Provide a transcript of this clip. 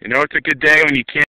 You know it's a good day when you can't